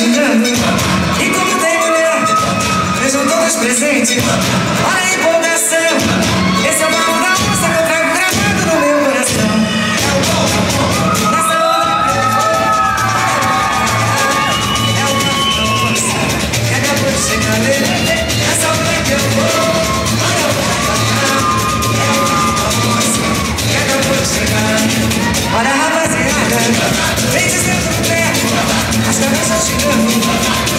chegando. E como tem mulher, vejam todos presentes. Olha a empolgação, esse é o Thank.